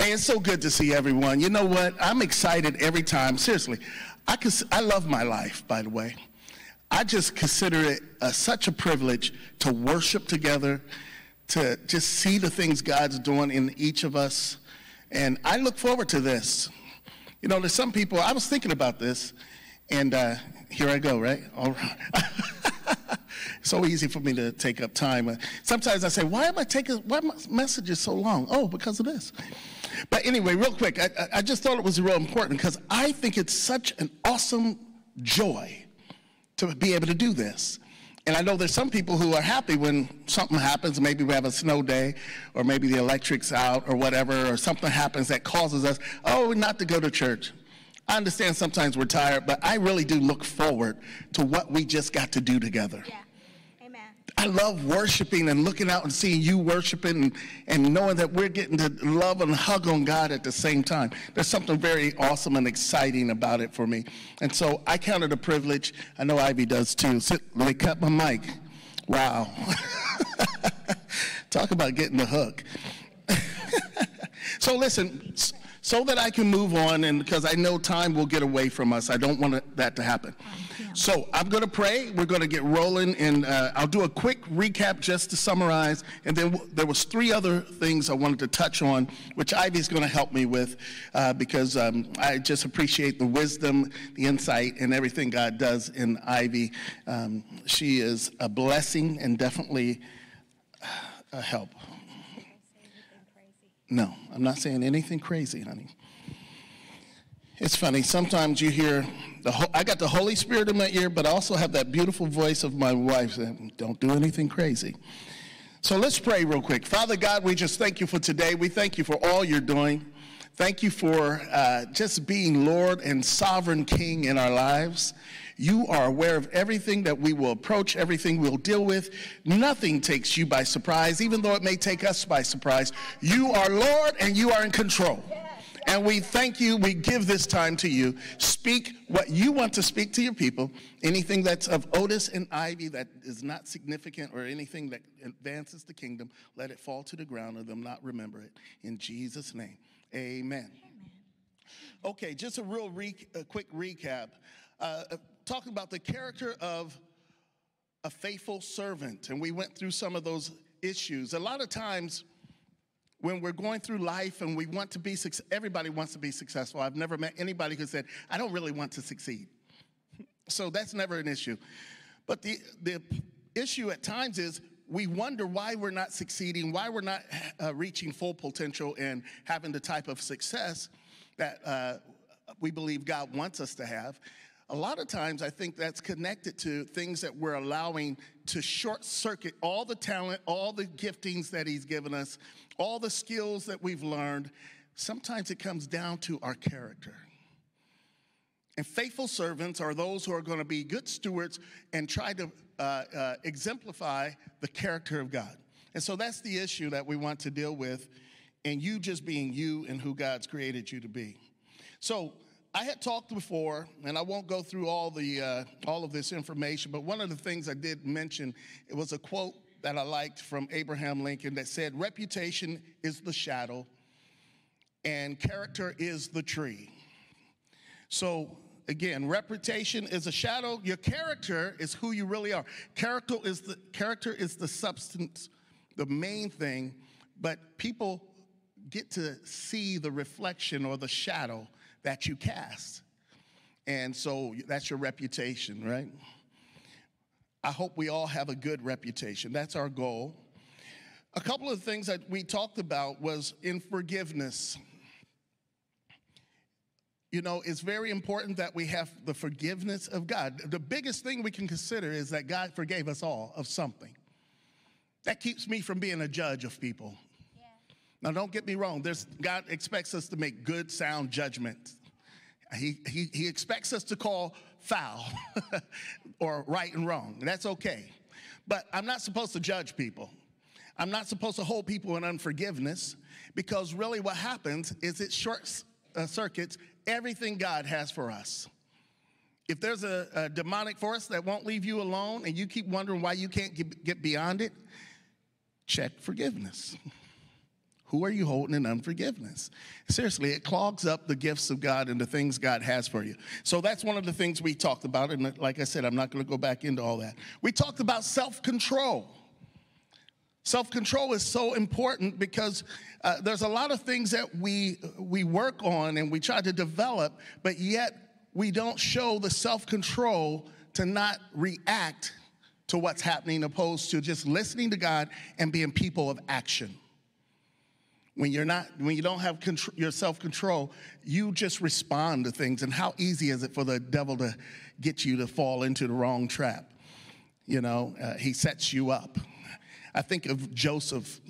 Hey, it's so good to see everyone. You know what? I'm excited every time. Seriously, I, cons- I love my life, by the way. I just consider it uh, such a privilege to worship together, to just see the things God's doing in each of us. And I look forward to this. You know, there's some people, I was thinking about this, and uh, here I go, right? All right. so easy for me to take up time. Uh, sometimes I say, why am I taking, why my message is so long? Oh, because of this. But anyway, real quick, I, I just thought it was real important because I think it's such an awesome joy to be able to do this. And I know there's some people who are happy when something happens, maybe we have a snow day, or maybe the electric's out, or whatever, or something happens that causes us, oh, not to go to church. I understand sometimes we're tired, but I really do look forward to what we just got to do together. Yeah. I love worshiping and looking out and seeing you worshiping and, and knowing that we're getting to love and hug on God at the same time. There's something very awesome and exciting about it for me. And so I count it a privilege. I know Ivy does too. Sit, they cut my mic. Wow. Talk about getting the hook. so listen, so that I can move on, and because I know time will get away from us, I don't want that to happen. So I'm going to pray. We're going to get rolling, and uh, I'll do a quick recap just to summarize. And then there was three other things I wanted to touch on, which Ivy's going to help me with, uh, because um, I just appreciate the wisdom, the insight, and everything God does in Ivy. Um, she is a blessing and definitely a help. No, I'm not saying anything crazy, honey. It's funny. Sometimes you hear the I got the Holy Spirit in my ear, but I also have that beautiful voice of my wife saying, "Don't do anything crazy." So let's pray real quick. Father God, we just thank you for today. We thank you for all you're doing. Thank you for uh, just being Lord and sovereign King in our lives. You are aware of everything that we will approach, everything we'll deal with. Nothing takes you by surprise, even though it may take us by surprise. You are Lord and you are in control. And we thank you. We give this time to you. Speak what you want to speak to your people. Anything that's of Otis and Ivy that is not significant or anything that advances the kingdom, let it fall to the ground or them not remember it. In Jesus' name, amen. Okay, just a real re- a quick recap. Uh, talking about the character of a faithful servant. And we went through some of those issues. A lot of times, when we're going through life and we want to be successful, everybody wants to be successful. I've never met anybody who said, I don't really want to succeed. So that's never an issue. But the, the issue at times is we wonder why we're not succeeding, why we're not uh, reaching full potential and having the type of success that uh, we believe God wants us to have. A lot of times, I think that's connected to things that we're allowing to short circuit all the talent, all the giftings that He's given us, all the skills that we've learned. Sometimes it comes down to our character. And faithful servants are those who are going to be good stewards and try to uh, uh, exemplify the character of God. And so that's the issue that we want to deal with, and you just being you and who God's created you to be. So I had talked before, and I won't go through all the uh, all of this information, but one of the things I did mention it was a quote that I liked from Abraham Lincoln that said, "Reputation is the shadow, and character is the tree." So again, reputation is a shadow. Your character is who you really are. Character is the character is the substance, the main thing, but people get to see the reflection or the shadow that you cast. And so that's your reputation, right? I hope we all have a good reputation. That's our goal. A couple of things that we talked about was in forgiveness. You know, it's very important that we have the forgiveness of God. The biggest thing we can consider is that God forgave us all of something. That keeps me from being a judge of people. Now, don't get me wrong. There's, God expects us to make good, sound judgments. He, he, he expects us to call foul or right and wrong. That's okay. But I'm not supposed to judge people. I'm not supposed to hold people in unforgiveness because really what happens is it short uh, circuits everything God has for us. If there's a, a, demonic force that won't leave you alone and you keep wondering why you can't get, get beyond it, check forgiveness. Who are you holding in unforgiveness? Seriously, it clogs up the gifts of God and the things God has for you. So that's one of the things we talked about. And like I said, I'm not going to go back into all that. We talked about self control. Self control is so important because uh, there's a lot of things that we, we work on and we try to develop, but yet we don't show the self control to not react to what's happening, opposed to just listening to God and being people of action. When you're not, when you don't have control, your self control, you just respond to things. And how easy is it for the devil to get you to fall into the wrong trap? You know, uh, he sets you up. I think of Joseph.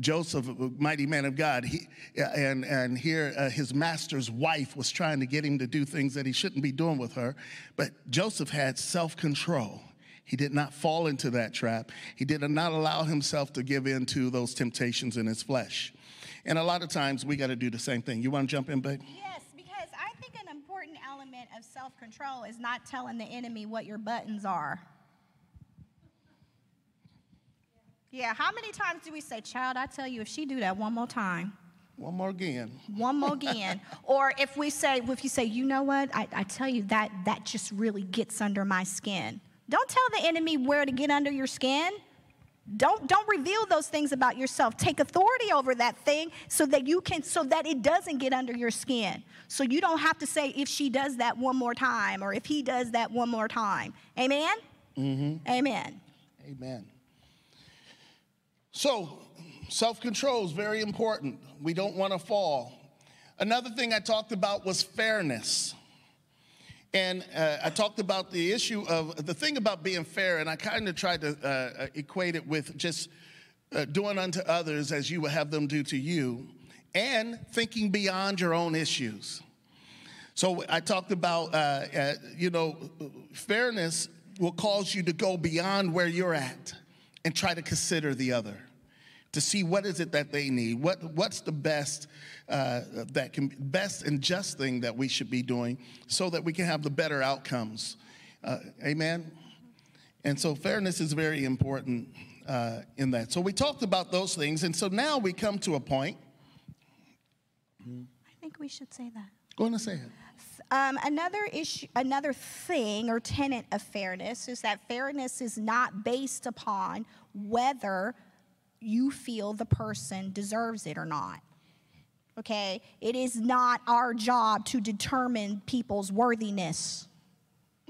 Joseph, a mighty man of God, he, and, and here uh, his master's wife was trying to get him to do things that he shouldn't be doing with her. But Joseph had self control. He did not fall into that trap. He did not allow himself to give in to those temptations in his flesh. And a lot of times we got to do the same thing. You want to jump in, babe? Yes, because I think an important element of self control is not telling the enemy what your buttons are. Yeah, how many times do we say, child, I tell you, if she do that one more time, one more again. One more again. or if we say, if you say, you know what, I, I tell you that that just really gets under my skin. Don't tell the enemy where to get under your skin. Don't, don't reveal those things about yourself. Take authority over that thing so that you can, so that it doesn't get under your skin. So you don't have to say if she does that one more time or if he does that one more time. Amen? Mm-hmm. Amen. Amen. So, self control is very important. We don't want to fall. Another thing I talked about was fairness. And uh, I talked about the issue of the thing about being fair, and I kind of tried to uh, uh, equate it with just uh, doing unto others as you would have them do to you, and thinking beyond your own issues. So I talked about, uh, uh, you know, fairness will cause you to go beyond where you're at and try to consider the other to see what is it that they need what what's the best uh, that can best and just thing that we should be doing so that we can have the better outcomes. Uh, amen? And so fairness is very important uh, in that. So we talked about those things and so now we come to a point. I think we should say that. Go on and say it. Um, another issue, another thing or tenet of fairness is that fairness is not based upon whether you feel the person deserves it or not. Okay? It is not our job to determine people's worthiness.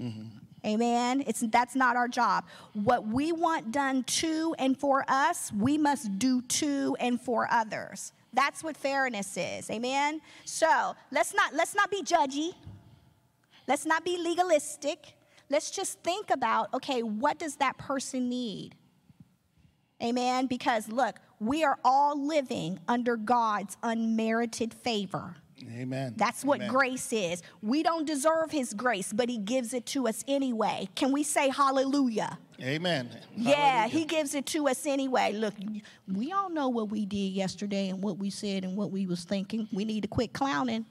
Mm-hmm. Amen. It's that's not our job. What we want done to and for us, we must do to and for others. That's what fairness is. Amen. So let's not let's not be judgy. Let's not be legalistic. Let's just think about okay, what does that person need? Amen. Because look, we are all living under God's unmerited favor. Amen. That's what Amen. grace is. We don't deserve his grace, but he gives it to us anyway. Can we say hallelujah? Amen. Yeah, hallelujah. he gives it to us anyway. Look, we all know what we did yesterday and what we said and what we was thinking. We need to quit clowning.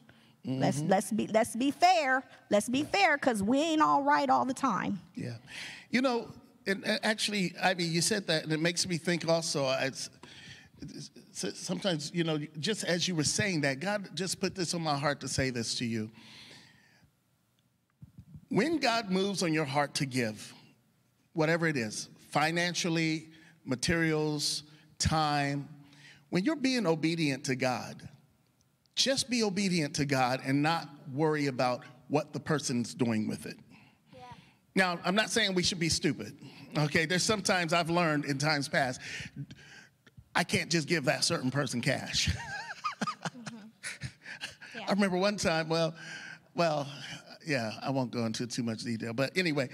Mm-hmm. Let's let's be let's be fair. Let's be fair because we ain't all right all the time. Yeah, you know, and uh, actually, Ivy, you said that, and it makes me think also. Uh, it's, it's, sometimes, you know, just as you were saying that, God just put this on my heart to say this to you. When God moves on your heart to give, whatever it is, financially, materials, time, when you're being obedient to God, just be obedient to God and not worry about what the person's doing with it. Now, I'm not saying we should be stupid. Okay, there's sometimes I've learned in times past, I can't just give that certain person cash. mm-hmm. yeah. I remember one time, well, well, yeah, I won't go into too much detail, but anyway,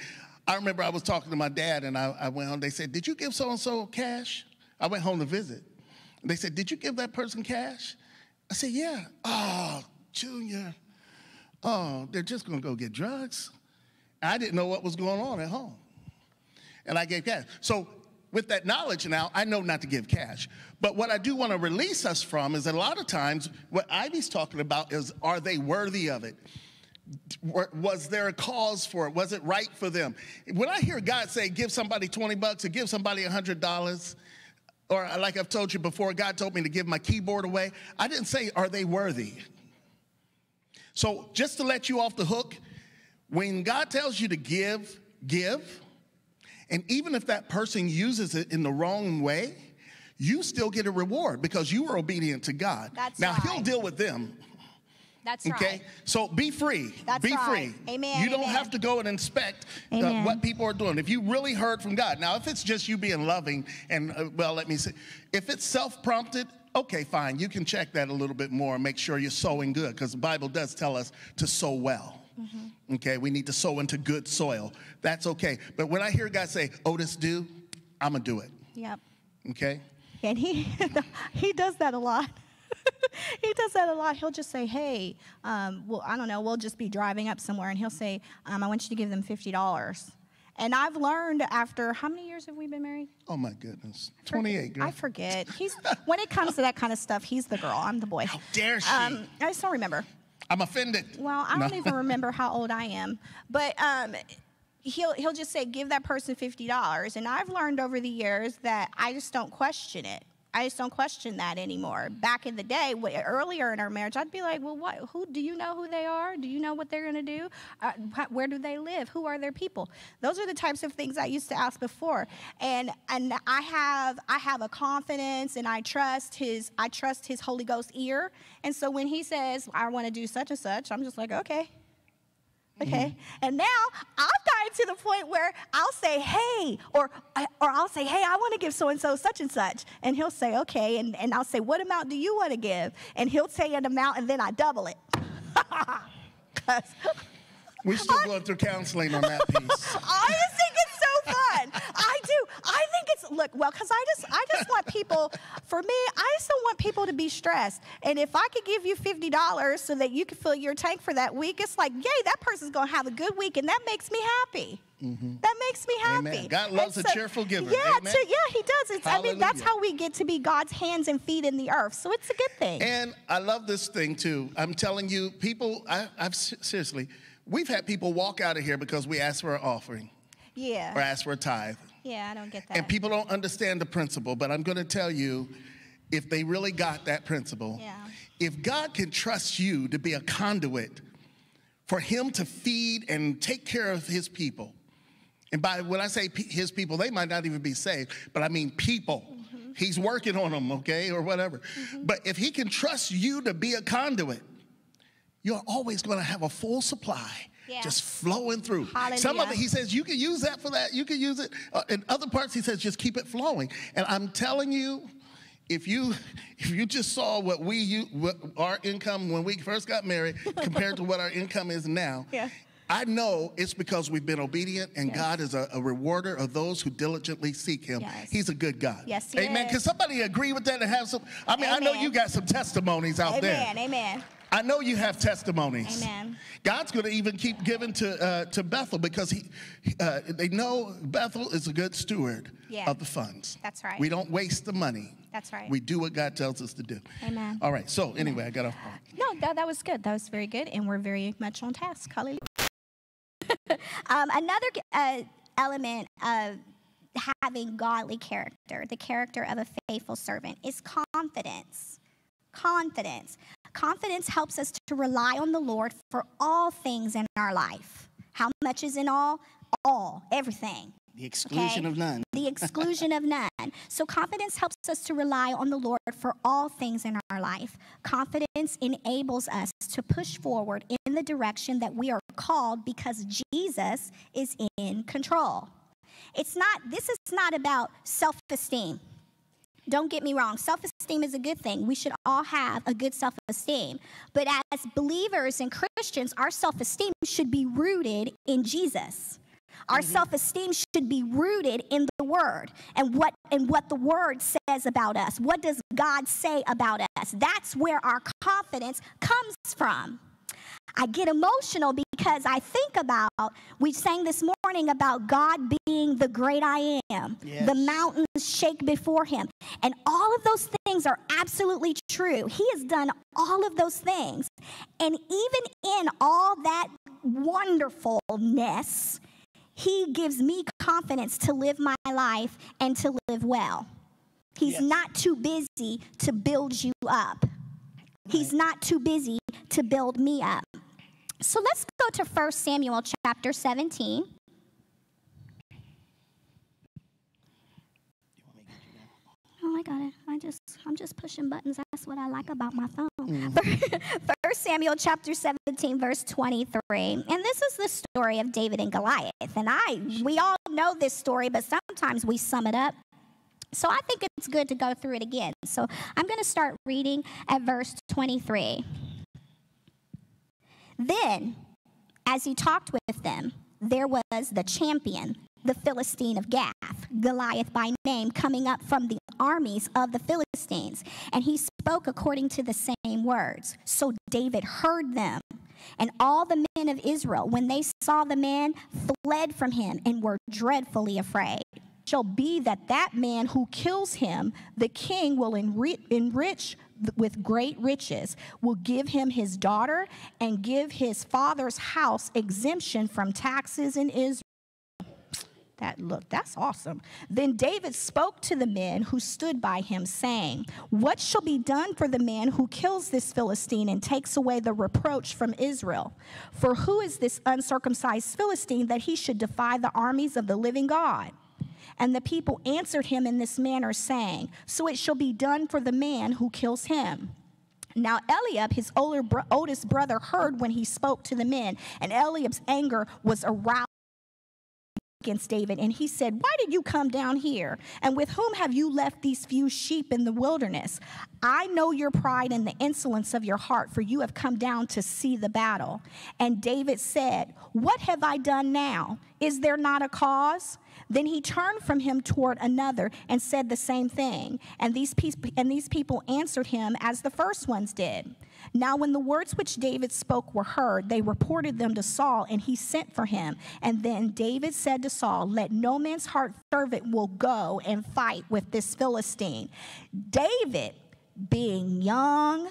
I remember I was talking to my dad and I, I went home. They said, Did you give so and so cash? I went home to visit. They said, Did you give that person cash? I said, Yeah. Oh, Junior. Oh, they're just gonna go get drugs. I didn't know what was going on at home. And I gave cash. So, with that knowledge now, I know not to give cash. But what I do want to release us from is that a lot of times what Ivy's talking about is are they worthy of it? Was there a cause for it? Was it right for them? When I hear God say, give somebody 20 bucks or give somebody $100, Or like I've told you before, God told me to give my keyboard away. I didn't say, are they worthy? So just to let you off the hook, when God tells you to give, give. And even if that person uses it in the wrong way, you still get a reward because you were obedient to God. That's now right. he'll deal with them. That's Okay, right. so be free. That's be right. free. Amen, You don't have to go and inspect uh, what people are doing. If you really heard from God, now if it's just you being loving and uh, well, let me see. if it's self-prompted, okay, fine. You can check that a little bit more and make sure you're sowing good because the Bible does tell us to sow well. Mm-hmm. Okay, we need to sow into good soil. That's okay. But when I hear God say, "Otis, do," I'm gonna do it. Yep. Okay. And he he does that a lot. he does that a lot. He'll just say, "Hey, um, well, I don't know. We'll just be driving up somewhere, and he'll say, um, I want you to give them fifty dollars." And I've learned after how many years have we been married? Oh my goodness, 28, girl. I forget. He's when it comes to that kind of stuff, he's the girl. I'm the boy. How dare she? Um, I just don't remember. I'm offended. Well, I don't even remember how old I am, but um, he'll he'll just say, "Give that person fifty dollars," and I've learned over the years that I just don't question it. I just don't question that anymore. Back in the day, earlier in our marriage, I'd be like, "Well, what? Who do you know who they are? Do you know what they're going to do? Uh, where do they live? Who are their people?" Those are the types of things I used to ask before, and and I have I have a confidence and I trust his I trust his Holy Ghost ear, and so when he says, "I want to do such and such," I'm just like, "Okay." Okay. And now gotten to the point where I'll say, hey, or, or I'll say, hey, I want to give so and so such and such. And he'll say, okay. And, and I'll say, what amount do you want to give? And he'll say an amount and then I double it. We're still going through counseling on that piece. I just think it's so fun. I do. I look well because I just I just want people. For me, I just don't want people to be stressed. And if I could give you fifty dollars so that you can fill your tank for that week, it's like, yay, that person's gonna have a good week, and that makes me happy. That makes me happy. Mm-hmm. Amen. God loves And a cheerful giver. Yeah, to- yeah, He does. It's, I mean, that's how we get to be God's hands and feet in the earth. So it's a good thing. And I love this thing too. I'm telling you, people, I, I've seriously, we've had people walk out of here because we asked for an offering Yeah. or asked for a tithe. Yeah, I don't get that. And people don't understand the principle, but I'm going to tell you if they really got that principle, Yeah. if God can trust you to be a conduit for Him to feed and take care of His people, and by when I say His people, they might not even be saved, but I mean people. Mm-hmm. He's working on them, okay, or whatever. But if He can trust you to be a conduit, you're always going to have a full supply Just flowing through. Some of it, he says, you can use that for that. You can use it. Uh, in other parts, he says, just keep it flowing. And I'm telling you, if you if you just saw what we u- what our income when we first got married compared to what our income is now, Yeah. I know it's because we've been obedient, and Yes. God is a, a rewarder of those who diligently seek Him. Yes. He's a good God. Yes, Amen. is. Can somebody agree with that and have some? I mean, I know you got some testimonies out there. Amen. Amen. I know you have testimonies. Amen. God's going to even keep giving to uh, to Bethel because he, uh, they know Bethel is a good steward Yeah. of the funds. That's right. We don't waste the money. That's right. We do what God tells us to do. Amen. All right. So anyway, I got off. No, that, that was good. That was very good, and we're very much on task. Hallelujah. um, another uh, element of having godly character, the character of a faithful servant, is confidence. Confidence. Confidence helps us to rely on the Lord for all things in our life. How much is in all? All, everything. The exclusion Okay. of none. the exclusion of none. So, confidence helps us to rely on the Lord for all things in our life. Confidence enables us to push forward in the direction that we are called because Jesus is in control. It's not, this is not about self esteem. Don't get me wrong, self esteem is a good thing. We should all have a good self esteem. But as believers and Christians, our self esteem should be rooted in Jesus. Our mm-hmm. self-esteem should be rooted in the word and what and what the word says about us. What does God say about us? That's where our confidence comes from. I get emotional because I think about we sang this morning about God being the great I am. Yes. The mountains shake before him. And all of those things are absolutely true. He has done all of those things. And even in all that wonderfulness, he gives me confidence to live my life and to live well. He's Yes. not too busy to build you up. He's not too busy to build me up. So let's go to 1 Samuel chapter 17. Oh, I got it. I just, I'm just pushing buttons. That's what I like about my phone. Mm. First Samuel chapter 17, verse 23. And this is the story of David and Goliath. And I, we all know this story, but sometimes we sum it up. So I think it's good to go through it again. So I'm going to start reading at verse 23. Then, as he talked with them, there was the champion, the Philistine of Gath, Goliath by name, coming up from the armies of the Philistines. And he spoke according to the same words. So David heard them. And all the men of Israel, when they saw the man, fled from him and were dreadfully afraid. Shall be that that man who kills him, the king will enri- enrich with great riches, will give him his daughter and give his father's house exemption from taxes in Israel. That look, that's awesome. Then David spoke to the men who stood by him, saying, What shall be done for the man who kills this Philistine and takes away the reproach from Israel? For who is this uncircumcised Philistine that he should defy the armies of the living God? And the people answered him in this manner, saying, So it shall be done for the man who kills him. Now Eliab, his older oldest brother, heard when he spoke to the men, and Eliab's anger was aroused against David, and he said, Why did you come down here? And with whom have you left these few sheep in the wilderness? I know your pride and the insolence of your heart, for you have come down to see the battle. And David said, What have I done now? Is there not a cause? Then he turned from him toward another and said the same thing. And these, and these people answered him as the first ones did. Now, when the words which David spoke were heard, they reported them to Saul, and he sent for him. And then David said to Saul, Let no man's heart servant will go and fight with this Philistine. David, being young,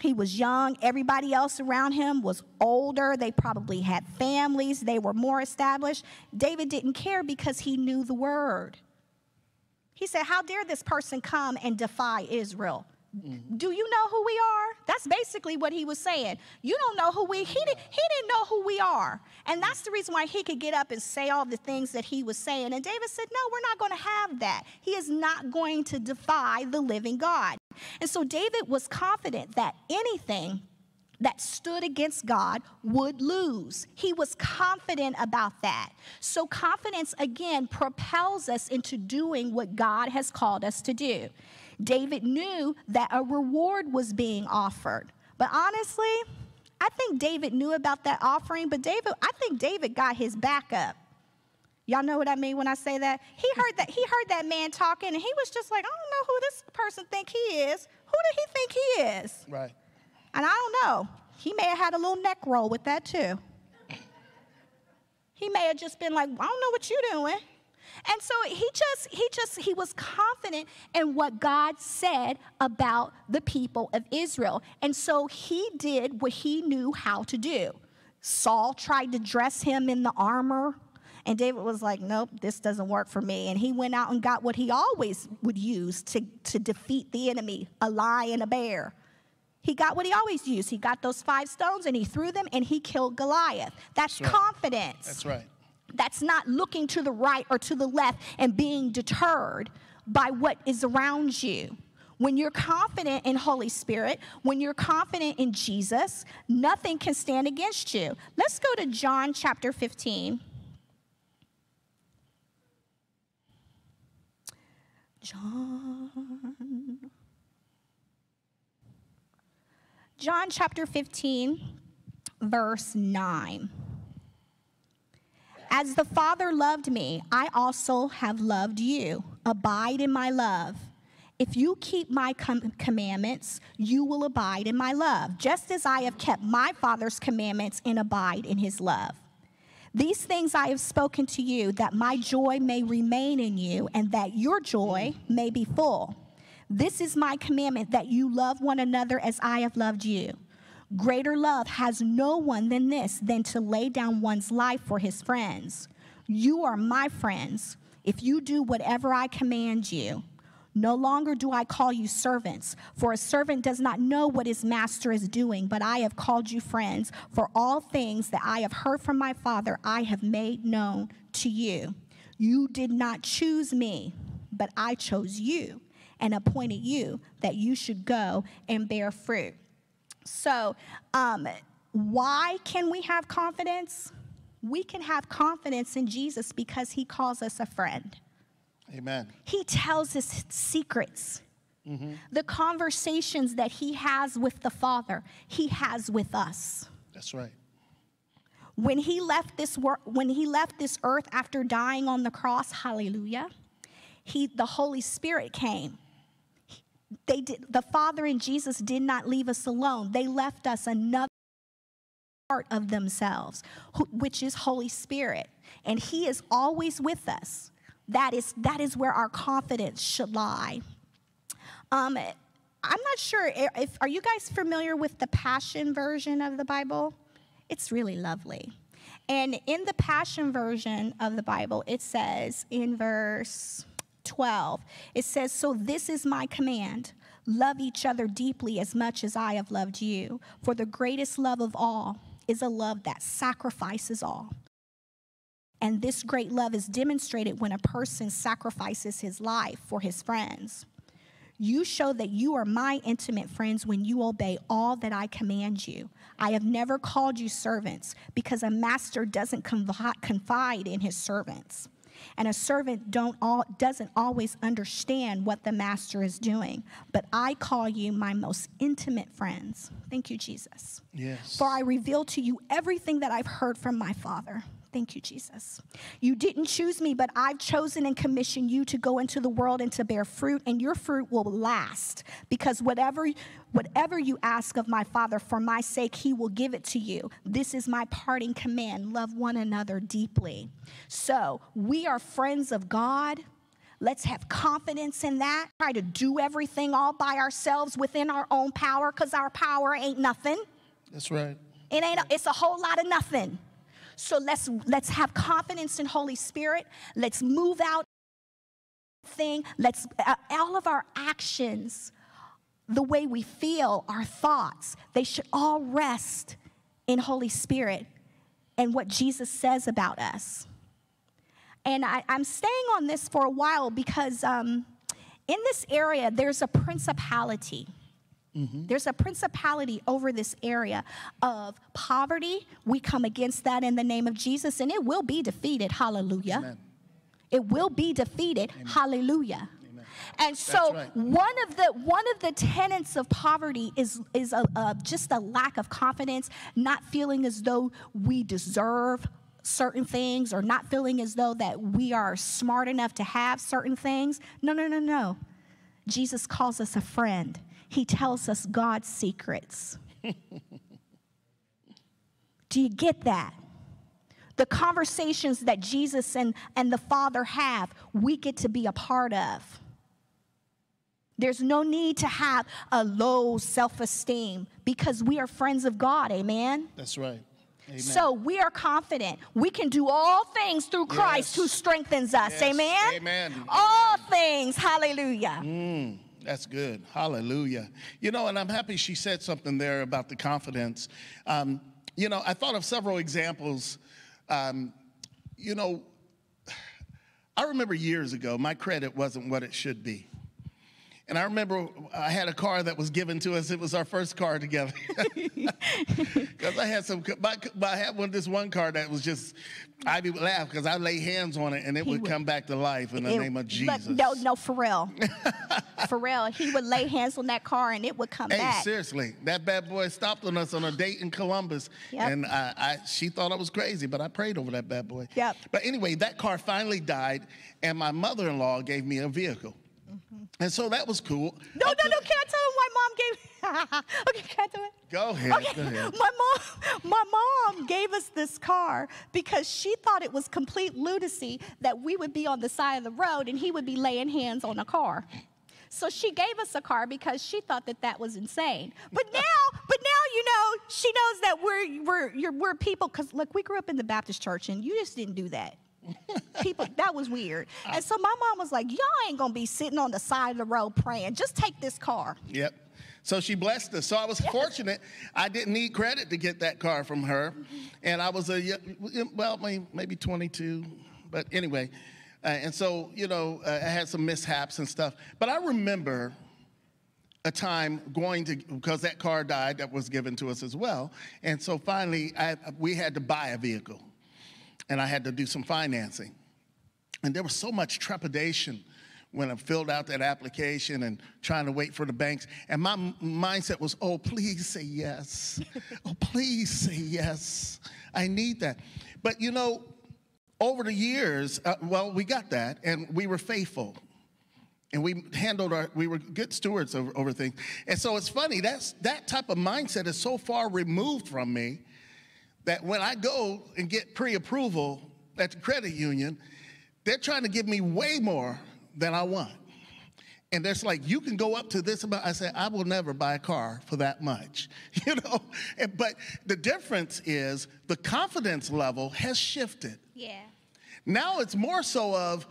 he was young. Everybody else around him was older. They probably had families. They were more established. David didn't care because he knew the word. He said, How dare this person come and defy Israel? Mm-hmm. Do you know who we are? That's basically what he was saying. You don't know who we he didn't he didn't know who we are. And that's the reason why he could get up and say all the things that he was saying. And David said, "No, we're not going to have that. He is not going to defy the living God." And so David was confident that anything that stood against God would lose. He was confident about that. So, confidence again propels us into doing what God has called us to do. David knew that a reward was being offered. But honestly, I think David knew about that offering, but David, I think David got his backup. Y'all know what I mean when I say that? He heard that he heard that man talking and he was just like, I don't know who this person think he is. Who did he think he is? Right. And I don't know. He may have had a little neck roll with that too. He may have just been like, I don't know what you're doing. And so he just, he just, he was confident in what God said about the people of Israel. And so he did what he knew how to do. Saul tried to dress him in the armor. And David was like, nope, this doesn't work for me. And he went out and got what he always would use to, to defeat the enemy a lion, a bear. He got what he always used. He got those five stones and he threw them and he killed Goliath. That's, That's right. confidence. That's right. That's not looking to the right or to the left and being deterred by what is around you. When you're confident in Holy Spirit, when you're confident in Jesus, nothing can stand against you. Let's go to John chapter 15. John. John chapter 15, verse 9. As the Father loved me, I also have loved you. Abide in my love. If you keep my com- commandments, you will abide in my love, just as I have kept my Father's commandments and abide in his love. These things I have spoken to you, that my joy may remain in you, and that your joy may be full. This is my commandment that you love one another as I have loved you. Greater love has no one than this, than to lay down one's life for his friends. You are my friends if you do whatever I command you. No longer do I call you servants, for a servant does not know what his master is doing, but I have called you friends, for all things that I have heard from my Father I have made known to you. You did not choose me, but I chose you and appointed you that you should go and bear fruit. So, um, why can we have confidence? We can have confidence in Jesus because he calls us a friend. Amen. He tells us secrets. Mm-hmm. The conversations that he has with the Father, he has with us. That's right. When he left this wor- when he left this earth after dying on the cross, hallelujah, he the Holy Spirit came. They did the Father and Jesus did not leave us alone. They left us another part of themselves, which is Holy Spirit. And he is always with us. That is, that is where our confidence should lie. Um, I'm not sure if are you guys familiar with the Passion version of the Bible? It's really lovely. And in the Passion version of the Bible, it says in verse 12, it says, So this is my command love each other deeply as much as I have loved you. For the greatest love of all is a love that sacrifices all. And this great love is demonstrated when a person sacrifices his life for his friends. You show that you are my intimate friends when you obey all that I command you. I have never called you servants because a master doesn't confide in his servants. And a servant don't all, doesn't always understand what the master is doing. But I call you my most intimate friends. Thank you, Jesus. Yes. For I reveal to you everything that I've heard from my Father. Thank you, Jesus. You didn't choose me, but I've chosen and commissioned you to go into the world and to bear fruit, and your fruit will last. Because whatever, whatever you ask of my Father for my sake, he will give it to you. This is my parting command love one another deeply. So we are friends of God. Let's have confidence in that. Try to do everything all by ourselves within our own power because our power ain't nothing. That's right. It ain't, it's a whole lot of nothing. So let's let's have confidence in Holy Spirit. Let's move out thing. Let's uh, all of our actions, the way we feel, our thoughts, they should all rest in Holy Spirit and what Jesus says about us. And I, am staying on this for a while because um, in this area, there's a principality. Mm-hmm. There's a principality over this area of poverty. We come against that in the name of Jesus, and it will be defeated. Hallelujah. Amen. It will be defeated. Amen. Hallelujah. Amen. And so right. one of the one of the tenets of poverty is is a, a, just a lack of confidence, not feeling as though we deserve certain things or not feeling as though that we are smart enough to have certain things. No, no, no, no. Jesus calls us a friend. He tells us God's secrets. Do you get that? The conversations that Jesus and, and the Father have, we get to be a part of. There's no need to have a low self esteem because we are friends of God. Amen? That's right. Amen. So we are confident we can do all things through Christ yes. who strengthens us. Yes. Amen? Amen. All Amen. things. Hallelujah. Mm. That's good. Hallelujah. You know, and I'm happy she said something there about the confidence. Um, you know, I thought of several examples. Um, you know, I remember years ago, my credit wasn't what it should be. And I remember I had a car that was given to us. It was our first car together. Because I had some, I had one this one car that was just, I would be laugh because I lay hands on it and it would, would, come back to life in the it, name of Jesus. no, no, for real. for real. He would lay hands on that car and it would come hey, back. seriously. That bad boy stopped on us on a date in Columbus. Yep. And I, I, she thought I was crazy, but I prayed over that bad boy. Yep. But anyway, that car finally died and my mother in law gave me a vehicle. Mm-hmm. And so that was cool. No, no, no. Can I tell him why mom gave? okay, can I tell it? Go ahead. Okay. Go ahead. My mom, my mom gave us this car because she thought it was complete lunacy that we would be on the side of the road and he would be laying hands on a car. So she gave us a car because she thought that that was insane. But now, but now you know she knows that we're we're we're people because look, we grew up in the Baptist church and you just didn't do that. People, that was weird. And so my mom was like, Y'all ain't gonna be sitting on the side of the road praying. Just take this car. Yep. So she blessed us. So I was fortunate. I didn't need credit to get that car from her. And I was a, well, maybe 22. But anyway, uh, and so, you know, uh, I had some mishaps and stuff. But I remember a time going to, because that car died that was given to us as well. And so finally, I, we had to buy a vehicle. And I had to do some financing. And there was so much trepidation when I filled out that application and trying to wait for the banks. And my m- mindset was, oh, please say yes. oh, please say yes. I need that. But you know, over the years, uh, well, we got that and we were faithful. And we handled our, we were good stewards over, over things. And so it's funny, that's, that type of mindset is so far removed from me that when I go and get pre approval at the credit union, they're trying to give me way more than I want. And there's like, you can go up to this amount. I said, I will never buy a car for that much, you know? And, but the difference is the confidence level has shifted. Yeah. Now it's more so of,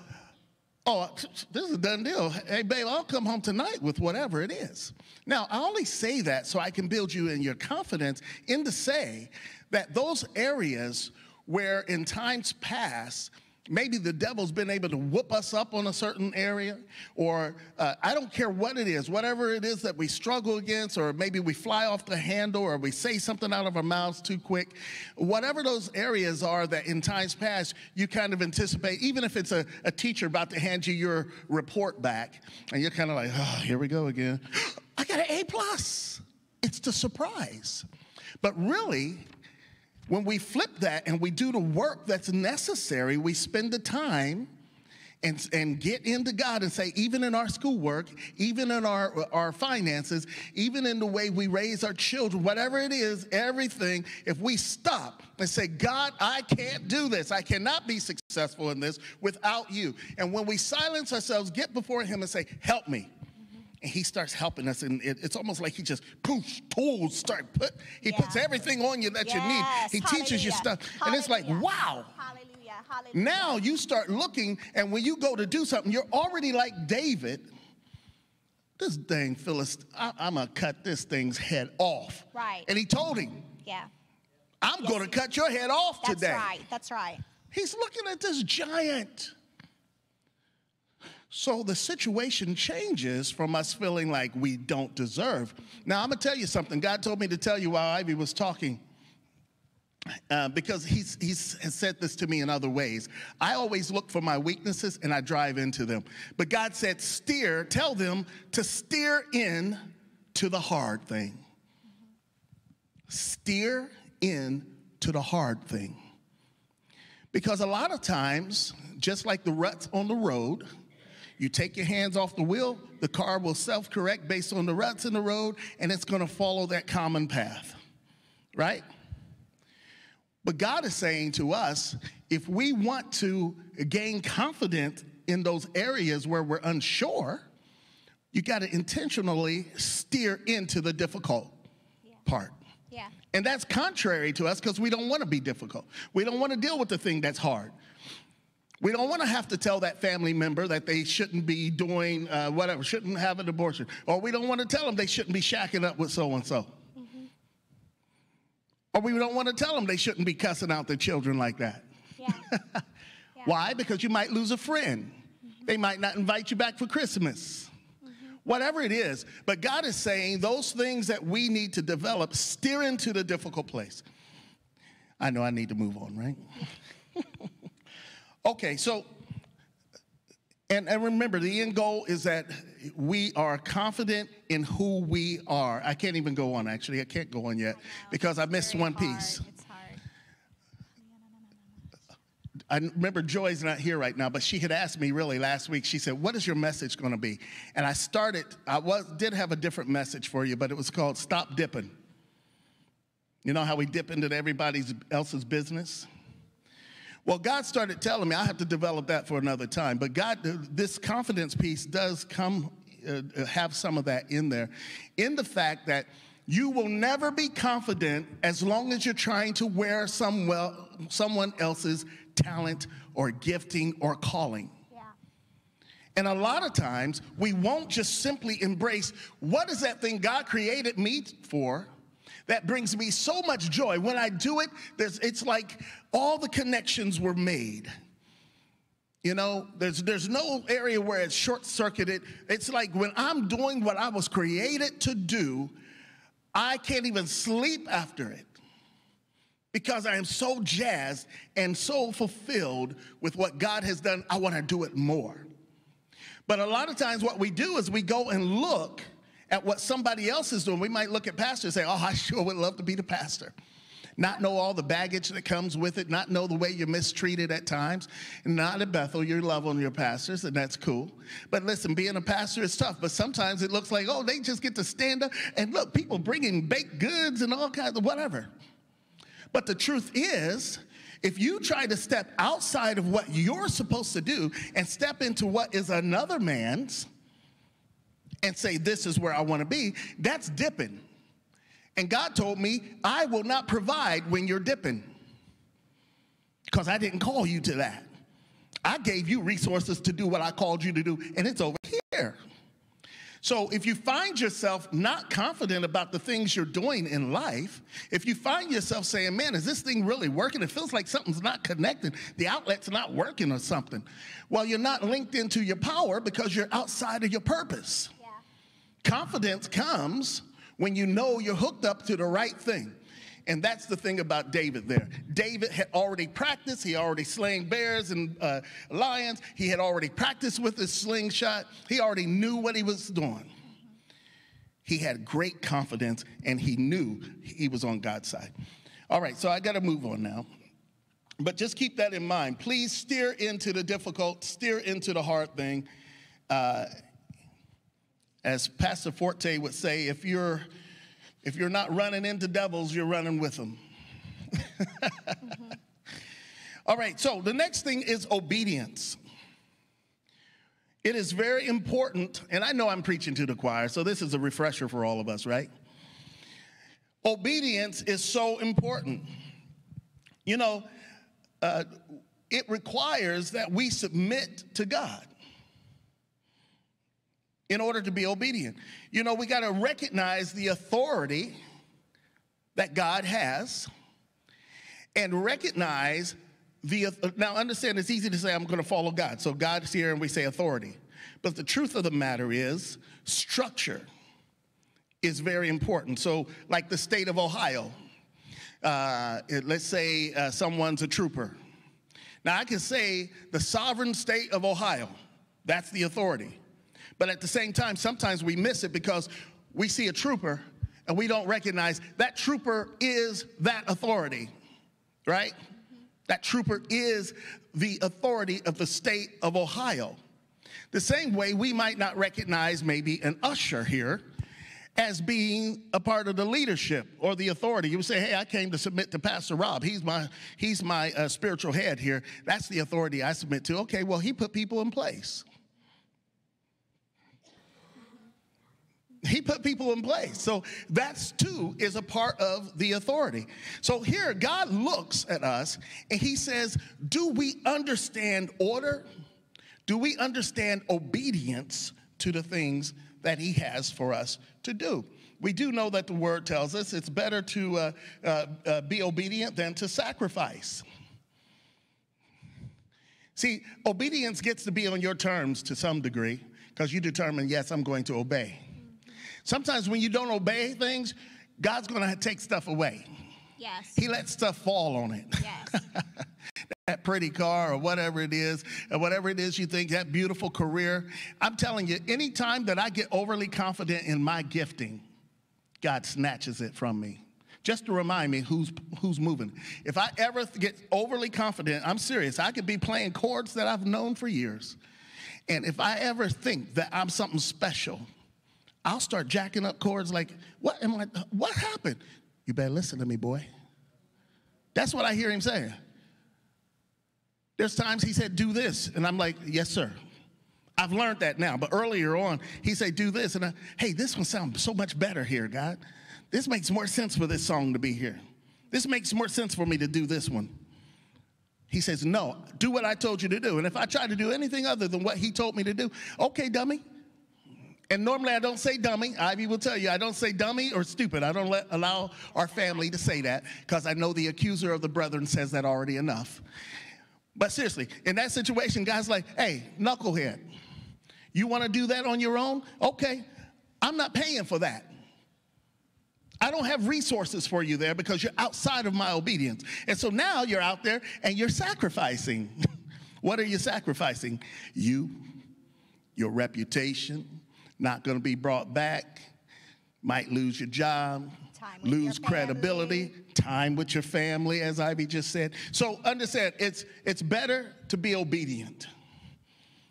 oh, this is a done deal. Hey, babe, I'll come home tonight with whatever it is. Now, I only say that so I can build you in your confidence in to say that those areas where in times past, Maybe the devil's been able to whoop us up on a certain area, or uh, I don't care what it is, whatever it is that we struggle against, or maybe we fly off the handle, or we say something out of our mouths too quick. Whatever those areas are that in times past you kind of anticipate, even if it's a, a teacher about to hand you your report back, and you're kind of like, oh, here we go again. I got an A plus. It's the surprise. But really, when we flip that and we do the work that's necessary, we spend the time and, and get into God and say, even in our schoolwork, even in our, our finances, even in the way we raise our children, whatever it is, everything, if we stop and say, God, I can't do this, I cannot be successful in this without you. And when we silence ourselves, get before Him and say, Help me and he starts helping us and it, it's almost like he just poof tools start put he yeah. puts everything on you that yes. you need he Hallelujah. teaches you stuff Hallelujah. and it's like wow Hallelujah. Hallelujah. now you start looking and when you go to do something you're already like david this dang philistine I, i'm gonna cut this thing's head off right and he told him yeah i'm yes. gonna cut your head off that's today that's right that's right he's looking at this giant so the situation changes from us feeling like we don't deserve. Now, I'm going to tell you something. God told me to tell you while Ivy was talking. Uh, because he's, he's has said this to me in other ways. I always look for my weaknesses and I drive into them. But God said, steer, tell them to steer in to the hard thing. Steer in to the hard thing. Because a lot of times, just like the ruts on the road, you take your hands off the wheel, the car will self correct based on the ruts in the road, and it's going to follow that common path, right? But God is saying to us if we want to gain confidence in those areas where we're unsure, you got to intentionally steer into the difficult yeah. part. Yeah. And that's contrary to us because we don't want to be difficult. We don't want to deal with the thing that's hard. We don't want to have to tell that family member that they shouldn't be doing uh, whatever, shouldn't have an abortion. Or we don't want to tell them they shouldn't be shacking up with so and so. Or we don't want to tell them they shouldn't be cussing out their children like that. Yeah. yeah. Why? Because you might lose a friend. Mm-hmm. They might not invite you back for Christmas. Mm-hmm. Whatever it is. But God is saying those things that we need to develop steer into the difficult place. I know I need to move on, right? Okay, so, and, and remember, the end goal is that we are confident in who we are. I can't even go on, actually. I can't go on yet because I missed one piece. It's hard. I remember Joy's not here right now, but she had asked me really last week. She said, "What is your message going to be?" And I started. I was did have a different message for you, but it was called "Stop Dipping." You know how we dip into everybody else's business? Well, God started telling me I have to develop that for another time. But God, this confidence piece does come, uh, uh, have some of that in there, in the fact that you will never be confident as long as you're trying to wear some well, someone else's talent or gifting or calling. Yeah. And a lot of times we won't just simply embrace what is that thing God created me for that brings me so much joy. When I do it, it's like all the connections were made. You know, there's, there's no area where it's short circuited. It's like when I'm doing what I was created to do, I can't even sleep after it because I am so jazzed and so fulfilled with what God has done. I want to do it more. But a lot of times, what we do is we go and look at what somebody else is doing. We might look at pastors and say, Oh, I sure would love to be the pastor not know all the baggage that comes with it, not know the way you're mistreated at times. Not at Bethel, you're loving your pastors, and that's cool. But listen, being a pastor is tough, but sometimes it looks like, oh, they just get to stand up and look, people bringing baked goods and all kinds of whatever. But the truth is, if you try to step outside of what you're supposed to do and step into what is another man's and say, This is where I want to be, that's dipping. And God told me, I will not provide when you're dipping because I didn't call you to that. I gave you resources to do what I called you to do, and it's over here. So if you find yourself not confident about the things you're doing in life, if you find yourself saying, man, is this thing really working? It feels like something's not connected. The outlet's not working or something. Well, you're not linked into your power because you're outside of your purpose. Confidence comes when you know you're hooked up to the right thing. And that's the thing about David there. David had already practiced. He already slaying bears and uh, lions. He had already practiced with his slingshot. He already knew what he was doing. He had great confidence and he knew he was on God's side. All right, so I got to move on now. But just keep that in mind. Please steer into the difficult, steer into the hard thing. Uh, as Pastor Forte would say, if you're if you're not running into devils, you're running with them. mm-hmm. All right, so the next thing is obedience. It is very important, and I know I'm preaching to the choir, so this is a refresher for all of us, right? Obedience is so important. You know, uh, it requires that we submit to God in order to be obedient. You know, we got to recognize the authority that God has and recognize the now understand it's easy to say I'm going to follow God. So God's here and we say authority. But the truth of the matter is structure is very important. So like the state of Ohio, uh, let's say uh, someone's a trooper. Now I can say the sovereign state of Ohio, that's the authority. But at the same time, sometimes we miss it because we see a trooper and we don't recognize that trooper is that authority, right? That trooper is the authority of the state of Ohio. The same way we might not recognize maybe an usher here as being a part of the leadership or the authority. You would say, "Hey, I came to submit to Pastor Rob. He's my he's my uh, spiritual head here. That's the authority I submit to." Okay, well, he put people in place. He put people in place. So that's too is a part of the authority. So here God looks at us and he says, "Do we understand order? Do we understand obedience to the things that he has for us to do?" We do know that the word tells us it's better to uh, uh, uh, be obedient than to sacrifice. See, obedience gets to be on your terms to some degree because you determine, yes, I'm going to obey. Sometimes when you don't obey things, God's going to take stuff away. Yes. He lets stuff fall on it. Yes. that pretty car or whatever it is, or whatever it is you think, that beautiful career. I'm telling you, anytime that I get overly confident in my gifting, God snatches it from me. Just to remind me who's who's moving. If I ever get overly confident, I'm serious. I could be playing chords that I've known for years. And if I ever think that I'm something special, I'll start jacking up chords like, what am I, what happened? You better listen to me, boy. That's what I hear him saying. There's times he said, do this. And I'm like, yes, sir. I've learned that now. But earlier on, he said, do this. And I, hey, this one sounds so much better here, God. This makes more sense for this song to be here. This makes more sense for me to do this one. He says, No, do what I told you to do. And if I try to do anything other than what he told me to do, okay, dummy. And normally I don't say dummy. Ivy will tell you I don't say dummy or stupid. I don't let, allow our family to say that because I know the accuser of the brethren says that already enough. But seriously, in that situation, God's like, hey, knucklehead, you want to do that on your own? Okay, I'm not paying for that. I don't have resources for you there because you're outside of my obedience. And so now you're out there and you're sacrificing. what are you sacrificing? You, your reputation, not going to be brought back, might lose your job, lose your credibility, time with your family, as Ivy just said. So understand, it's it's better to be obedient.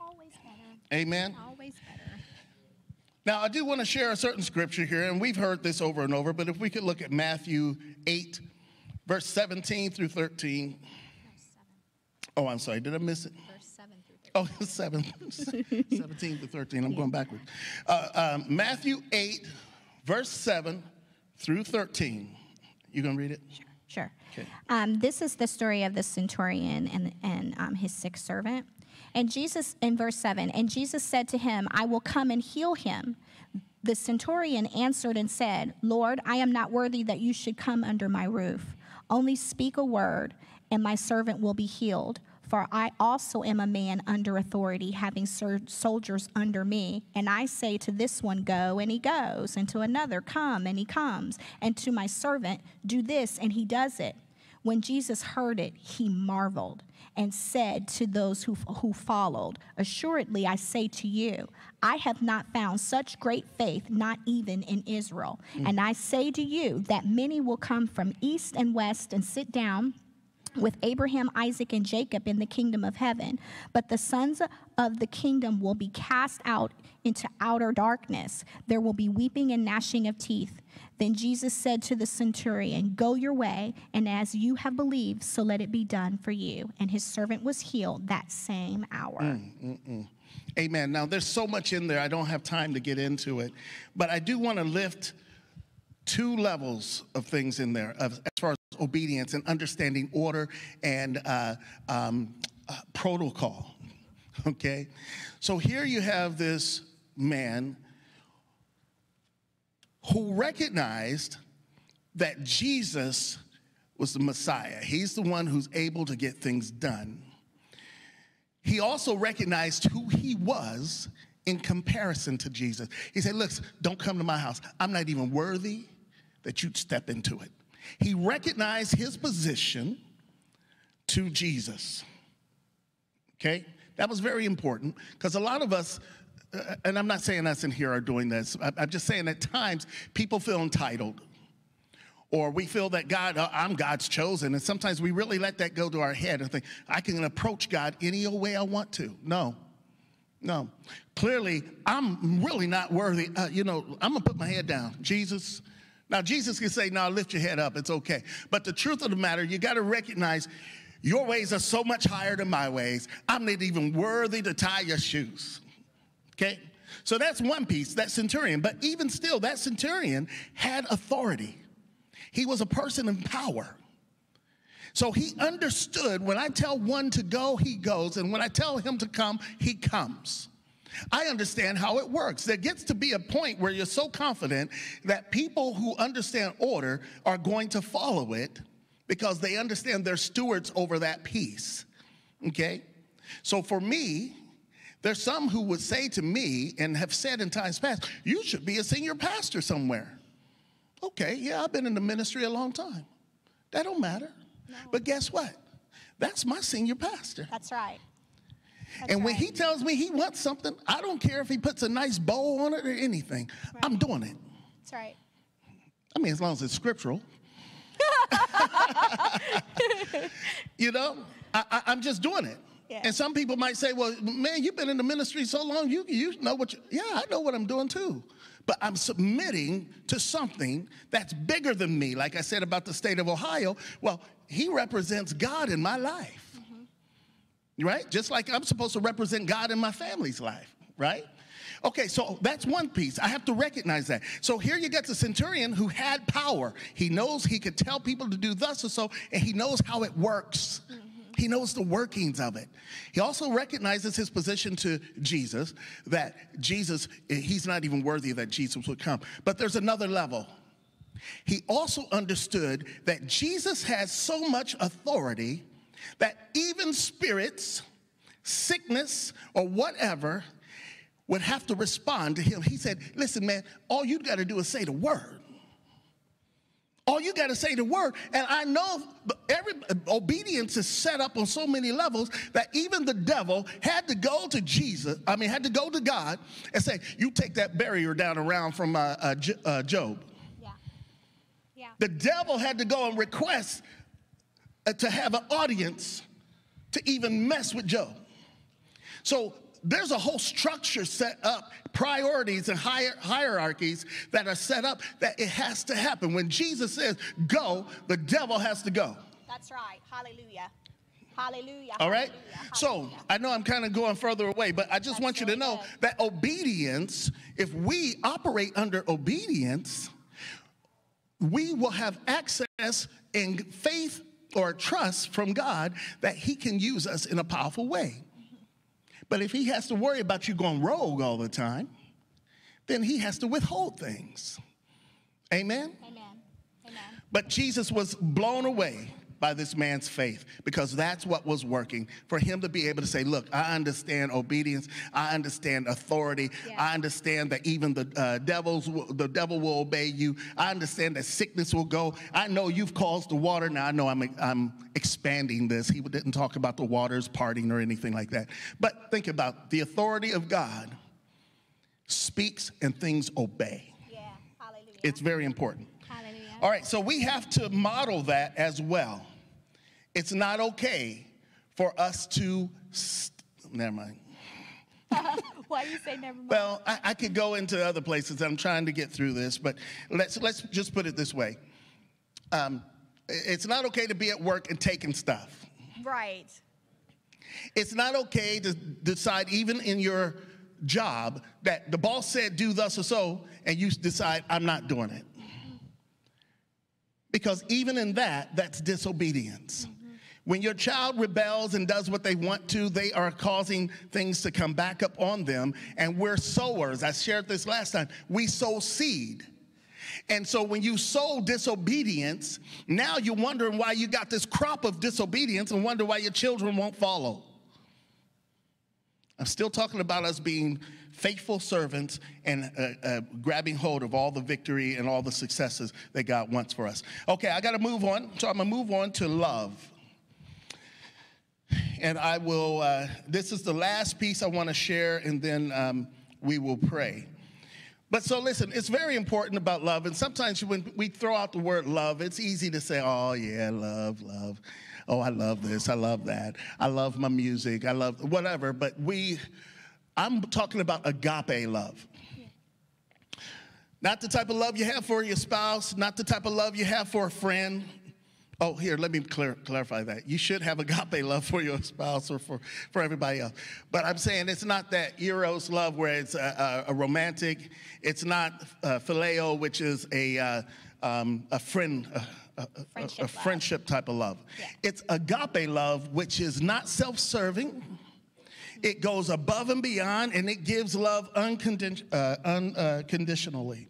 Always better. Amen. Always better. Now, I do want to share a certain scripture here, and we've heard this over and over, but if we could look at Matthew 8, verse 17 through 13. Oh, I'm sorry, did I miss it? Oh, 7, 17 to 13. I'm going backwards. Uh, um, Matthew 8, verse 7 through 13. You going to read it? Sure. Sure. Okay. Um, this is the story of the centurion and, and um, his sick servant. And Jesus, in verse 7, and Jesus said to him, I will come and heal him. The centurion answered and said, Lord, I am not worthy that you should come under my roof. Only speak a word, and my servant will be healed. For I also am a man under authority, having soldiers under me. And I say to this one, Go, and he goes, and to another, Come, and he comes, and to my servant, Do this, and he does it. When Jesus heard it, he marveled and said to those who, who followed, Assuredly, I say to you, I have not found such great faith, not even in Israel. Mm. And I say to you that many will come from east and west and sit down with Abraham, Isaac, and Jacob in the kingdom of heaven. But the sons of the kingdom will be cast out into outer darkness. There will be weeping and gnashing of teeth. Then Jesus said to the centurion, Go your way, and as you have believed, so let it be done for you. And his servant was healed that same hour. Mm, mm, mm. Amen. Now, there's so much in there, I don't have time to get into it. But I do want to lift two levels of things in there as far as obedience and understanding order and uh, um, uh, protocol. Okay? So here you have this man who recognized that Jesus was the Messiah. He's the one who's able to get things done. He also recognized who he was in comparison to Jesus. He said, Look, don't come to my house. I'm not even worthy that you'd step into it. He recognized his position to Jesus. Okay? That was very important because a lot of us, uh, and I'm not saying us in here are doing this, I'm just saying at times people feel entitled or we feel that God, uh, I'm God's chosen. And sometimes we really let that go to our head and think, I can approach God any way I want to. No, no. Clearly, I'm really not worthy. Uh, you know, I'm going to put my head down. Jesus, now, Jesus can say, Now lift your head up, it's okay. But the truth of the matter, you got to recognize your ways are so much higher than my ways. I'm not even worthy to tie your shoes. Okay? So that's one piece, that centurion. But even still, that centurion had authority, he was a person in power. So he understood when I tell one to go, he goes. And when I tell him to come, he comes. I understand how it works. There gets to be a point where you're so confident that people who understand order are going to follow it because they understand they're stewards over that piece. Okay? So for me, there's some who would say to me and have said in times past, you should be a senior pastor somewhere. Okay, yeah, I've been in the ministry a long time. That don't matter. No. But guess what? That's my senior pastor. That's right. That's and when right. he tells me he wants something, I don't care if he puts a nice bow on it or anything. Right. I'm doing it. That's right. I mean, as long as it's scriptural. you know, I, am just doing it. Yeah. And some people might say, well, man, you've been in the ministry so long, you, you know what you, yeah, I know what I'm doing too. But I'm submitting to something that's bigger than me. Like I said about the state of Ohio, well, he represents God in my life right? Just like I'm supposed to represent God in my family's life, right? Okay, so that's one piece. I have to recognize that. So here you get the centurion who had power. He knows he could tell people to do thus or so, and he knows how it works. Mm-hmm. He knows the workings of it. He also recognizes his position to Jesus that Jesus, he's not even worthy that Jesus would come. But there's another level. He also understood that Jesus has so much authority that even spirits, sickness, or whatever would have to respond to him. He said, Listen, man, all you got to do is say the word. All you got to say the word. And I know every obedience is set up on so many levels that even the devil had to go to Jesus, I mean, had to go to God and say, You take that barrier down around from uh, uh, uh, Job. Yeah. Yeah. The devil had to go and request Uh, to have an audience to even mess with Job. So there's a whole structure set up, priorities and hier- hierarchies that are set up that it has to happen. When Jesus says go, the devil has to go. That's right. Hallelujah. Hallelujah. All right. Hallelujah. So I know I'm kind of going further away, but I just That's want you to know good. that obedience, if we operate under obedience, we will have access in faith or trust from God that He can use us in a powerful way. But if he has to worry about you going rogue all the time, then he has to withhold things. Amen? Amen. Amen. But Jesus was blown away by this man's faith because that's what was working for him to be able to say, Look, I understand obedience, I understand authority, yeah. I understand that even the uh, devils, the devil will obey you, I understand that sickness will go. I know you've caused the water. Now I know I'm, I'm expanding this. He didn't talk about the waters parting or anything like that. But think about the authority of God speaks and things obey. Yeah, hallelujah. It's very important. All right, so we have to model that as well. It's not okay for us to, st- never mind. Why do you say never mind? Well, I, I, could go into other places. I'm trying to get through this, but let's let's just put it this way. Um, it's not okay to be at work and taking stuff. Right. It's not okay to decide, even in your job, that the boss said do thus or so, and you decide I'm not doing it. Because even in that, that's disobedience. Mm-hmm. When your child rebels and does what they want to, they are causing things to come back up on them. And we're sowers. I shared this last time. We sow seed. And so when you sow disobedience, now you're wondering why you got this crop of disobedience and wonder why your children won't follow. I'm still talking about us being faithful servants and uh, uh, grabbing hold of all the victory and all the successes that God wants for us. Okay, I got to move on. So I'm going to move on to love and I will, uh, this is the last piece I want to share, and then um, we will pray. But so listen, it's very important about love. And sometimes when we throw out the word love, it's easy to say, oh, yeah, love, love. Oh, I love this. I love that. I love my music. I love whatever. But we, I'm talking about agape love. Not the type of love you have for your spouse, not the type of love you have for a friend, Oh, here, let me clear, clarify that. You should have agape love for your spouse or for, for everybody else. But I'm saying it's not that eros love where it's a, a, a romantic. It's not uh, phileo, which is a, uh, um, a friend. A, friendship, a friendship type of love. Yeah. It's agape love, which is not self serving. It goes above and beyond, and it gives love uncondi- uh, unconditionally.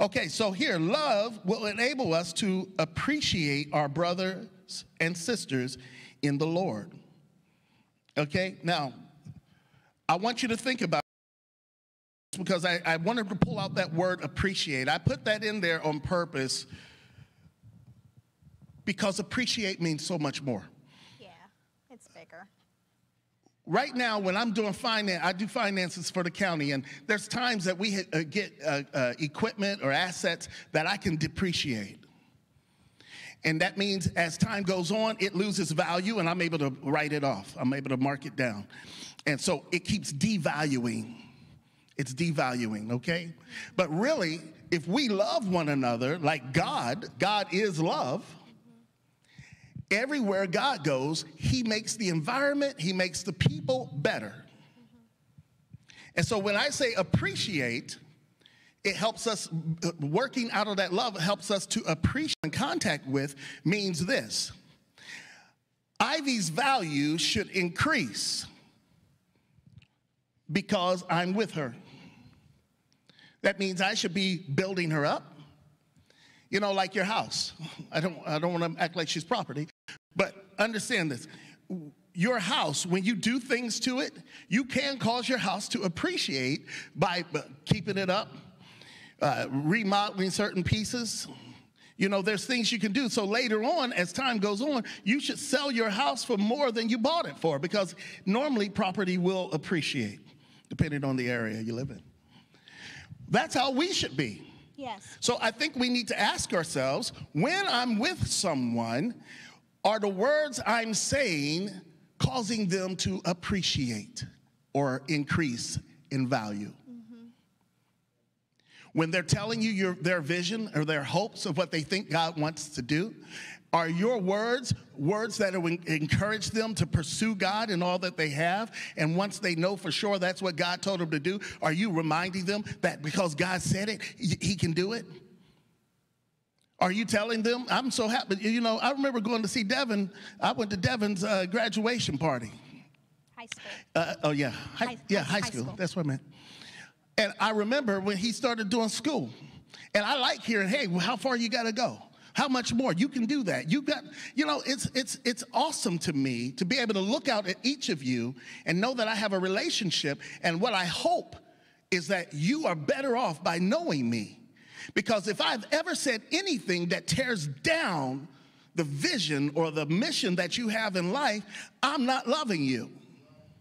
Okay, so here, love will enable us to appreciate our brothers and sisters in the Lord. Okay, now, I want you to think about because I, I wanted to pull out that word appreciate. I put that in there on purpose because appreciate means so much more. Right now, when I'm doing finance, I do finances for the county, and there's times that we uh, get uh, uh, equipment or assets that I can depreciate. And that means as time goes on, it loses value, and I'm able to write it off. I'm able to mark it down. And so it keeps devaluing. It's devaluing, okay? But really, if we love one another like God, God is love Everywhere God goes, He makes the environment, He makes the people better. And so when I say appreciate, it helps us, working out of that love helps us to appreciate and contact with means this Ivy's value should increase because I'm with her. That means I should be building her up. You know, like your house. I don't, I don't want to act like she's property, but understand this. Your house, when you do things to it, you can cause your house to appreciate by keeping it up, uh, remodeling certain pieces. You know, there's things you can do. So later on, as time goes on, you should sell your house for more than you bought it for because normally property will appreciate depending on the area you live in. That's how we should be. Yes. So I think we need to ask ourselves when I'm with someone, are the words I'm saying causing them to appreciate or increase in value? Mm-hmm. When they're telling you your, their vision or their hopes of what they think God wants to do, are your words words that will encourage them to pursue God and all that they have? And once they know for sure that's what God told them to do, are you reminding them that because God said it, He can do it? Are you telling them? I'm so happy. You know, I remember going to see Devin. I went to Devin's uh, graduation party. High school. Uh, oh, yeah. High, high yeah, high, high school. school. That's what I meant. And I remember when he started doing school. And I like hearing, hey, how far you got to go? How much more? You can do that. You got, you know, it's it's it's awesome to me to be able to look out at each of you and know that I have a relationship. And what I hope is that you are better off by knowing me. Because if I've ever said anything that tears down the vision or the mission that you have in life, I'm not loving you.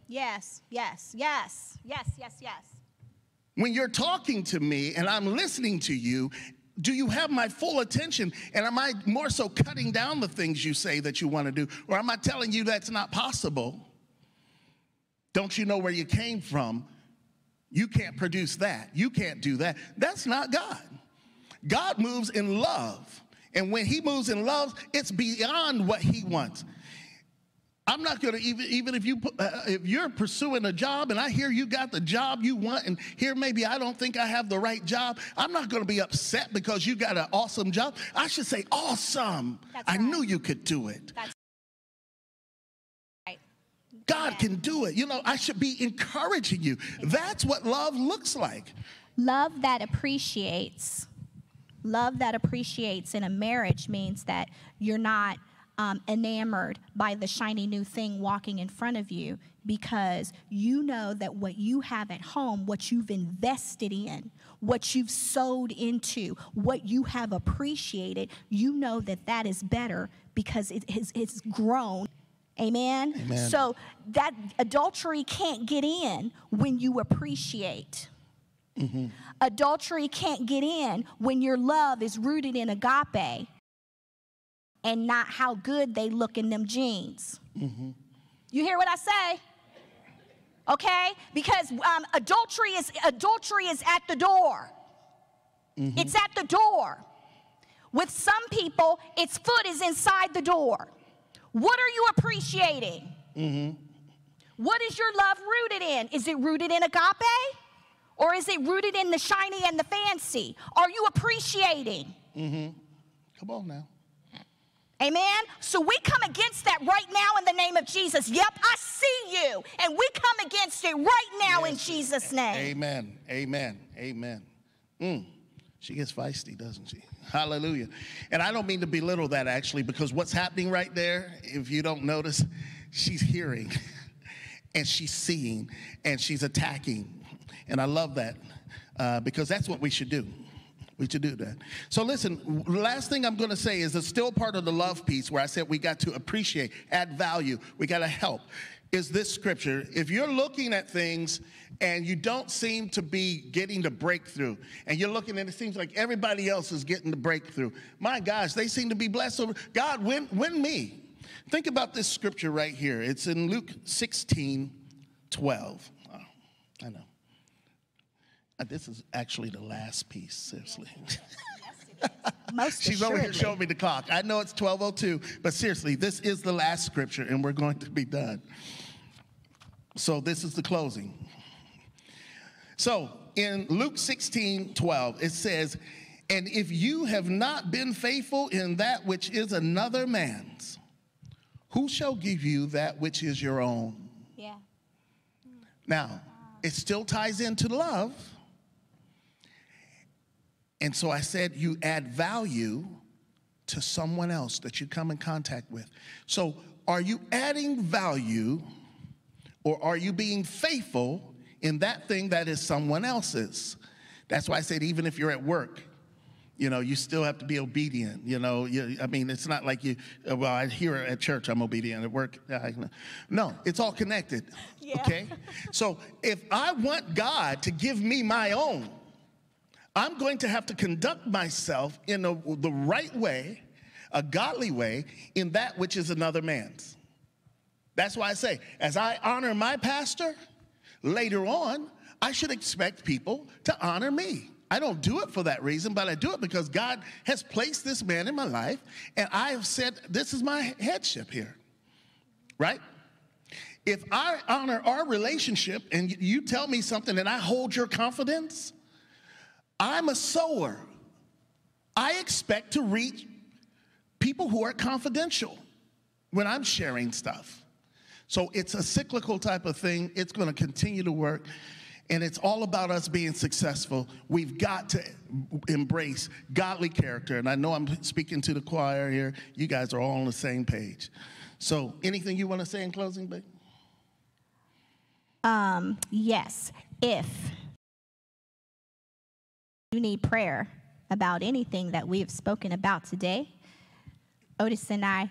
Yes, yes, yes, yes, yes, yes. When you're talking to me and I'm listening to you do you have my full attention? And am I more so cutting down the things you say that you want to do? Or am I telling you that's not possible? Don't you know where you came from? You can't produce that. You can't do that. That's not God. God moves in love. And when he moves in love, it's beyond what he wants. I'm not going to even even if you uh, if you're pursuing a job and I hear you got the job you want and here maybe I don't think I have the right job. I'm not going to be upset because you got an awesome job. I should say awesome. That's I right. knew you could do it. That's right. God can do it. You know, I should be encouraging you. That's what love looks like. Love that appreciates. Love that appreciates in a marriage means that you're not um, enamored by the shiny new thing walking in front of you because you know that what you have at home, what you've invested in, what you've sowed into, what you have appreciated, you know that that is better because it has, it's grown. Amen? Amen? So that adultery can't get in when you appreciate. Mm-hmm. Adultery can't get in when your love is rooted in agape and not how good they look in them jeans. Mm-hmm. You hear what I say? Okay? Because um, adultery is adultery is at the door. Mm-hmm. It's at the door. With some people, its foot is inside the door. What are you appreciating? Mm-hmm. What is your love rooted in? Is it rooted in agape? Or is it rooted in the shiny and the fancy? Are you appreciating? Mm-hmm. Come on now. Amen? So we come against that right now in the name of Jesus. Yep, I see you. And we come against it right now yes. in Jesus' name. Amen. Amen. Amen. Mm. She gets feisty, doesn't she? Hallelujah. And I don't mean to belittle that actually, because what's happening right there, if you don't notice, she's hearing and she's seeing and she's attacking. And I love that uh, because that's what we should do. We should do that. So listen, last thing I'm going to say is it's still part of the love piece where I said we got to appreciate, add value, we got to help. Is this scripture? If you're looking at things and you don't seem to be getting the breakthrough, and you're looking and it seems like everybody else is getting the breakthrough, my gosh, they seem to be blessed over. God, win, win me. Think about this scripture right here. It's in Luke 16, 12. Oh, I know. Uh, this is actually the last piece, seriously. Most She's over here showing me the clock. I know it's 1202, but seriously, this is the last scripture and we're going to be done. So this is the closing. So in Luke 16, 12, it says, And if you have not been faithful in that which is another man's, Who shall give you that which is your own? Yeah. Now, it still ties into love. And so I said, you add value to someone else that you come in contact with. So, are you adding value or are you being faithful in that thing that is someone else's? That's why I said, even if you're at work, you know, you still have to be obedient. You know, you, I mean, it's not like you, uh, well, I hear at church I'm obedient, at work, I, no, it's all connected. Yeah. Okay? So if I want God to give me my own, I'm going to have to conduct myself in a, the right way, a godly way, in that which is another man's. That's why I say, as I honor my pastor, later on, I should expect people to honor me. I don't do it for that reason, but I do it because God has placed this man in my life, and I have said, This is my headship here, right? If I honor our relationship and you tell me something and I hold your confidence, I'm a sower. I expect to reach people who are confidential when I'm sharing stuff. So it's a cyclical type of thing. It's going to continue to work. And it's all about us being successful. We've got to embrace godly character. And I know I'm speaking to the choir here. You guys are all on the same page. So, anything you want to say in closing, babe? Um, yes. If you need prayer about anything that we have spoken about today, Otis and I,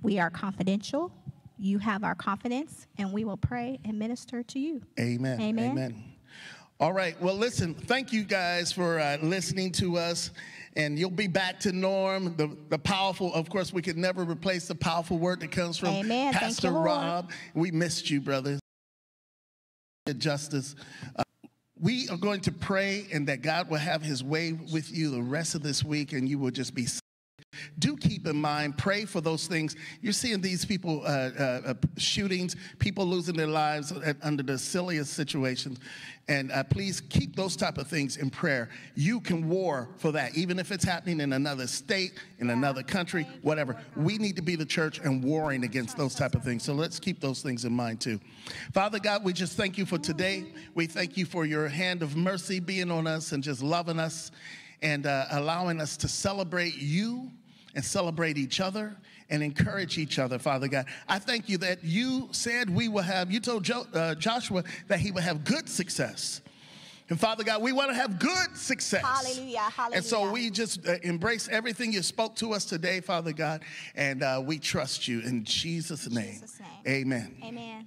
we are confidential. You have our confidence, and we will pray and minister to you. Amen. Amen. Amen. All right. Well, listen, thank you guys for uh, listening to us. And you'll be back to Norm, the, the powerful, of course, we could never replace the powerful word that comes from Amen. Pastor you, Rob. We missed you, brothers. Justice. Uh, we are going to pray and that God will have his way with you the rest of this week and you will just be do keep in mind, pray for those things. You're seeing these people, uh, uh, uh, shootings, people losing their lives at, under the silliest situations. And uh, please keep those type of things in prayer. You can war for that, even if it's happening in another state, in another country, whatever. We need to be the church and warring against those type of things. So let's keep those things in mind too. Father God, we just thank you for today. We thank you for your hand of mercy being on us and just loving us and uh, allowing us to celebrate you and celebrate each other and encourage each other, Father God. I thank you that you said we will have, you told jo- uh, Joshua that he would have good success. And Father God, we want to have good success. Hallelujah, Hallelujah. And so we just uh, embrace everything you spoke to us today, Father God, and uh, we trust you in Jesus' name. Jesus' name. Amen. Amen.